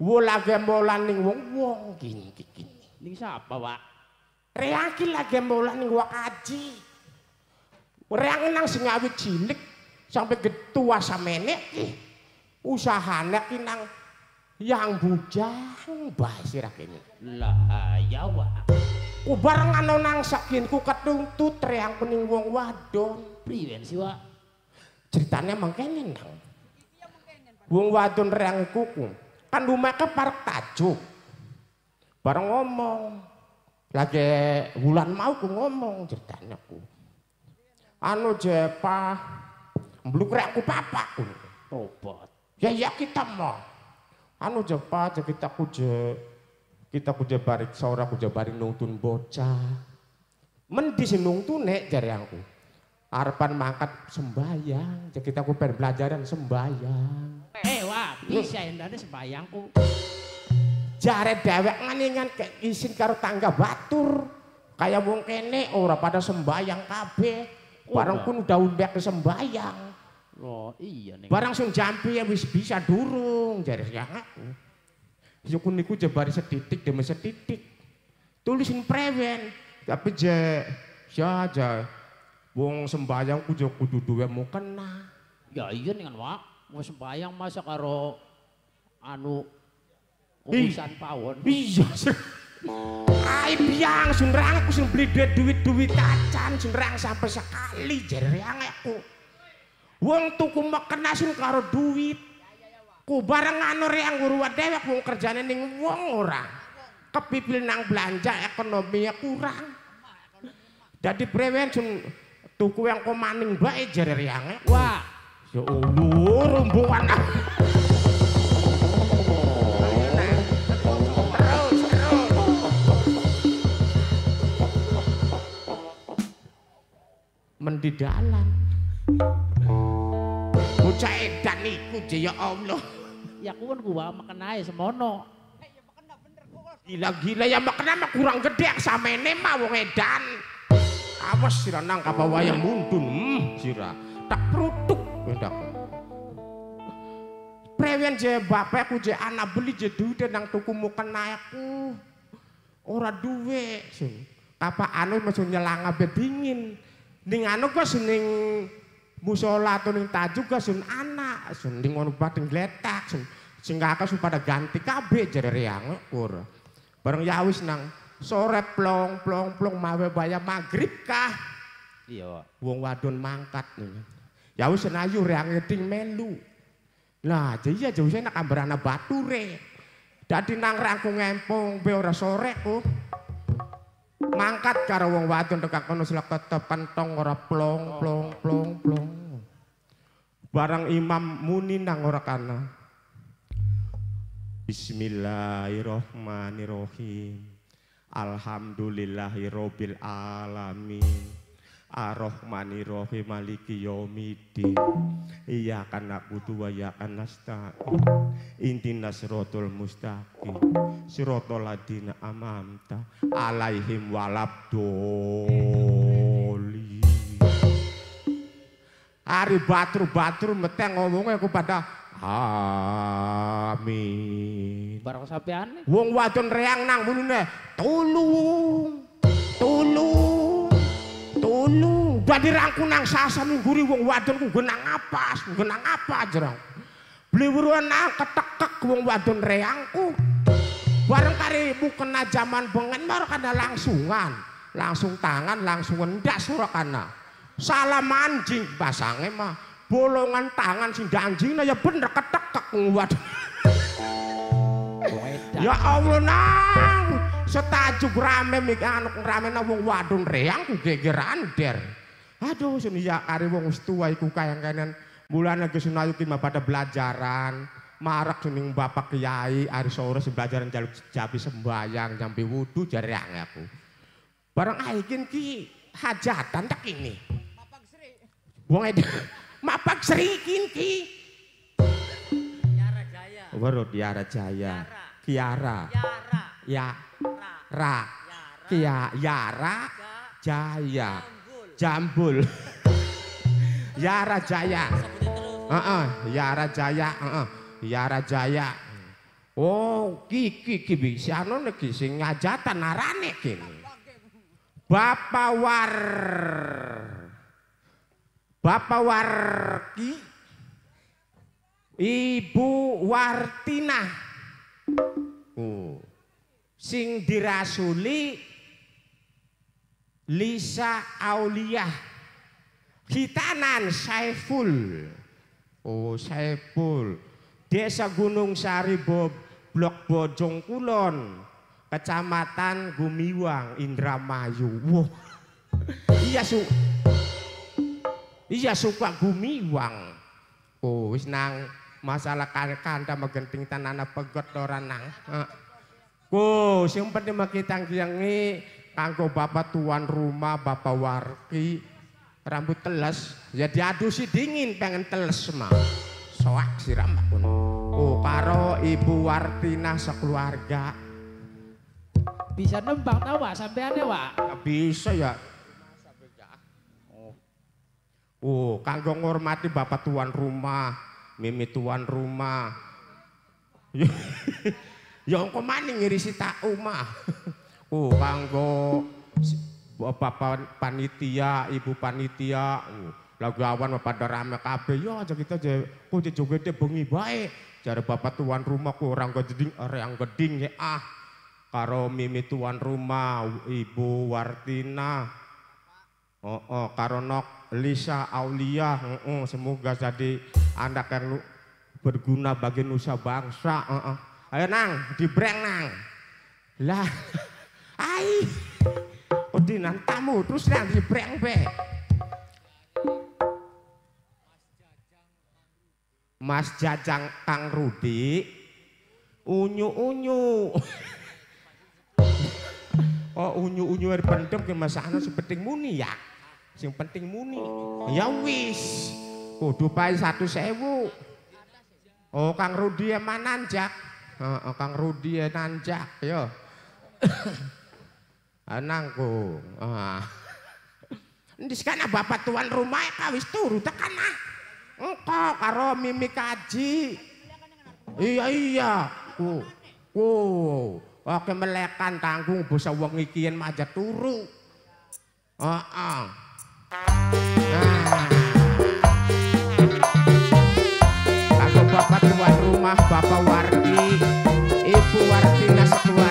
Wula gembolan ning wong-wong kini. Ning sapa, Pak? Reang ki lagi gembolan ning wong kaji. Reang nang sing awit cilik sampai getua samene ki. Usahane ki nang yang bujang bae sira kene. Lah ya, Pak. Ku bareng ana nang sakin ku ketuntut reang pening wong wadon. Priwen sih, Pak? Ceritanya mangkene nang. Wong wadon reang kuku. Kan rumahnya parek tajuk. Bareng ngomong. Lagi bulan mau ku ngomong ceritanya ku. Anu jepa. Beluk reang ku papa ku. Tobat. Ya ya kita mau. Anu jepa je kita ku je. Kita ku je barik saura ku je barik nungtun bocah. Mendi nungtun nek jari aku. Arepan mangkat sembayang. Je kita ku pengen belajaran sembayang. Bisa endane sembayangku. Jare dewek nganingan ke isin karo tangga batur. Kayak wong kene ora pada sembayang kabeh. Barang pun udah undek ke sembayang. Oh, iya ning. Barang sing jampi ya wis bisa durung jare yang aku. Yo niku jebari setitik demi setitik. Tulisin prewen. Tapi je ya aja wong sembayang ku kudu duwe mukena. Ya iya ning, Pak. Mau sembayang masa karo anu urusan pawon. Iya. Ai biang sunrang aku sing beli duit duit duit acan sunrang sampai sekali jare aku. Wong tuku mekena sing karo duit. Ku bareng anu reang guru dewek wong kerjane ning wong ora. Kepipil nang belanja ekonominya kurang. Jadi prewen sun tuku yang komaning bae jare reang Wah, Ya Allah, rombongan. Terus, terus. Mendidalan. Bocah edan iku ya Allah. ya kuwi gua makan ae semono. Gila-gila ya makna mah kurang gede samene mah wong edan. Awas sira nang wayang mundun. Hmm, sira tak prutuk wendak. Prewen je bapakku je anak beli je duit nang tuku mukena aku. Ora duwe sing. Kapa anu mesti nyelang abe dingin. Ning anu kok ning musola atau ning tajuk kok sun anak, sun ning ngono bating gletak sun sing kakak sun pada ganti kabeh jare reang kur. Bareng ya wis nang sore plong plong plong mawe baya magrib kah. Iya. Wong wadon mangkat nih. Ya wis senayu reang ngeding melu. Lah, jadi ya jauh nak ambarana bature. Dadi nang rangku ngempong be ora sore ku. Mangkat karo wong wadon tekak kono silak tetep kantong ora plong plong plong plong. Barang imam muni nang ora kana. Bismillahirrahmanirrahim. Alhamdulillahirabbil alamin. Ar-Rahmanir-Rahim Maliki Yaumiddin. Iyyaka na'budu wa iyyaka nasta'in. Ihdinas siratal mustaqim. Siratal ladzina an'amta 'alaihim walabdolin. Ari batur-batur meteng ngomongnya kepada Amin. Barang sampean Wong wadon reang nang mulune, tulung, tulung. Dadi rangku nang sasa mingguri wong wadon ku genang apa, genang apa jerang. Bliwuruan nang ketekek wong wadon reangku. Bareng kari ibu kena zaman bengen mar kana langsungan. Langsung tangan, langsung endas ora kana. Salah mancing pasange mah. Bolongan tangan sing anjingna ya bener ketekek wong wadon. Ya Allah nang setajuk rame mik anu rame nang wong wadon reang ku gegeran der. Aduh sini ya kari wong wis tua iku kayang kanan mulane ge sunayu ki mah pada belajaran. Marak suning bapak kiai ari sore sing belajaran jaluk jabi sembayang jambi wudu jare aku. Bareng aikin ki hajatan tak ini. Wong edan mapak serikin ki. Yara Jaya. Baru Tiara Jaya. Kiara. Yara. Ya. Ra. Kia Yara Ja. Jaya. Jambul. Yara Jaya. Heeh, Yara Jaya, heeh. Yara Jaya. Oh, ki ki bisa anu iki sing ngajatan narane kene. Bapak War Bapak Warki Ibu Wartina oh. Sing dirasuli Lisa Aulia Hitanan Saiful Oh Saiful Desa Gunung Sari Bob Blok Bojong Kulon Kecamatan Gumiwang Indramayu. Wow. Iya su. Iya suka Gumiwang. Oh wis nang masalah kanda megenting tanana pegot ora nang. Oh, sing penting kita ngiyangi kanggo bapak tuan rumah, bapak warki rambut teles ya diadu si dingin pengen teles mah soak siram pun oh karo ibu Wartina sekeluarga bisa nembang tau Pak sampeane Pak? Bisa ya. Oh. Oh, kanggo ngormati bapak tuan rumah, mimi tuan rumah. ya engko maning ngirisi tak omah. Oh, kanggo bapak panitia, ibu panitia. Lagu awan pada rame kabeh ya aja kita aja kok joget bengi bae. Jare bapak tuan rumah ku orang geding, orang geding ya ah karo mimi tuan rumah ibu Wartina oh, oh karo nok Lisa Aulia semoga jadi anak yang berguna bagi nusa bangsa oh, oh. Ayo nang dibreng nang lah ai odinan tamu terus nang dibreng be Mas Jajang Kang Rudi unyu-unyu Oh unyu-unyu air pendem ke masakno sing penting muni ya. Sing penting muni. Ya wis. Kudu pae 1000. Oh Kang Rudi emang nanjak. Heeh Kang Rudi nanjak ya. Anangku. Ah. Endi sekana bapak tuan rumah kawis turu tekan ah. Engko karo Mimi Kaji. Iya iya. Ku. Ku. Oke melekan tanggung bisa wong ikian maja turu. Oh, oh. Nah. Aku bapak tuan rumah, bapak ibu that's tuwa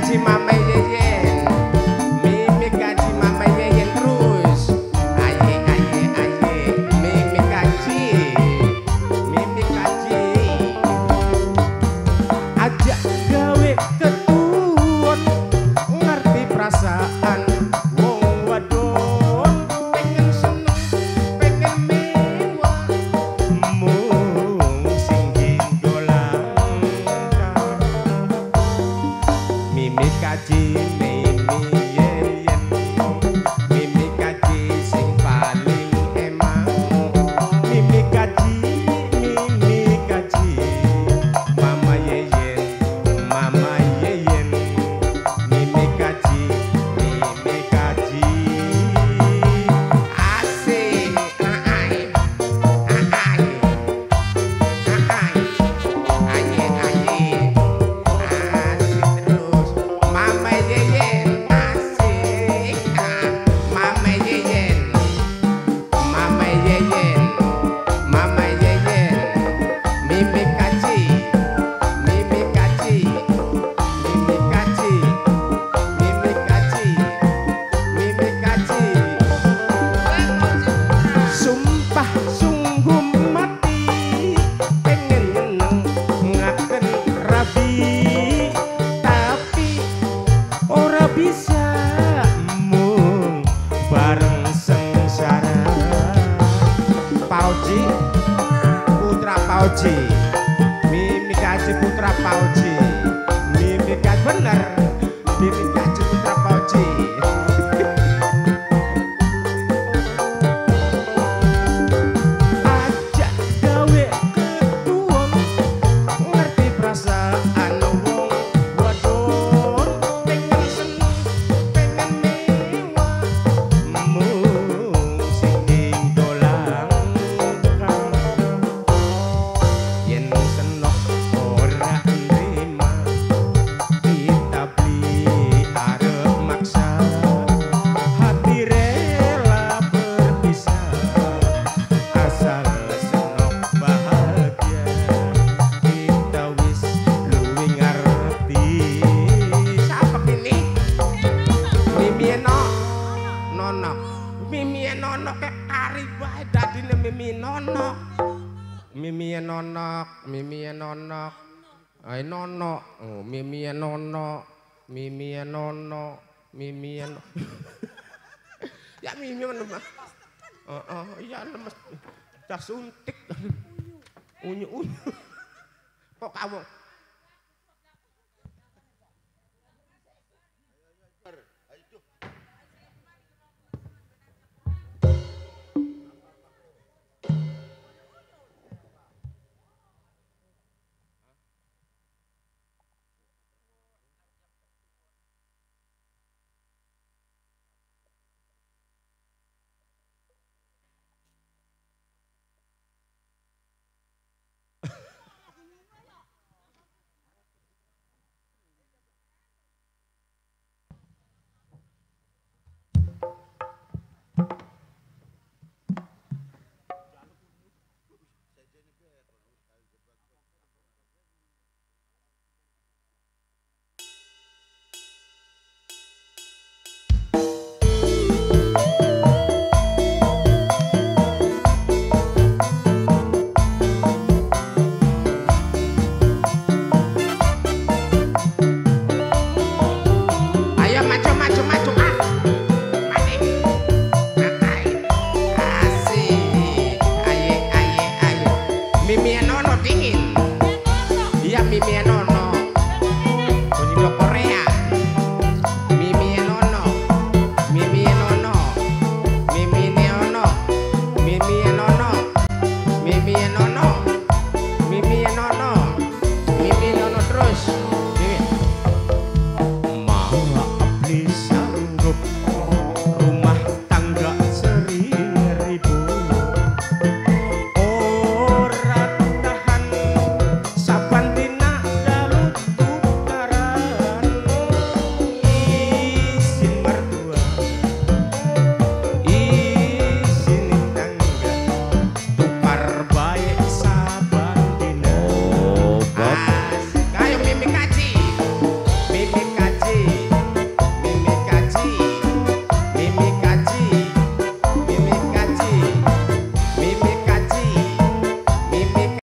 Chima, yeah, yeah. did. Ae nono, oh, mimi nono, mimi nono, mimi ya mimi nono. Oh, oh, ya lemes. Tak suntik. Unyu-unyu. Kok kamu?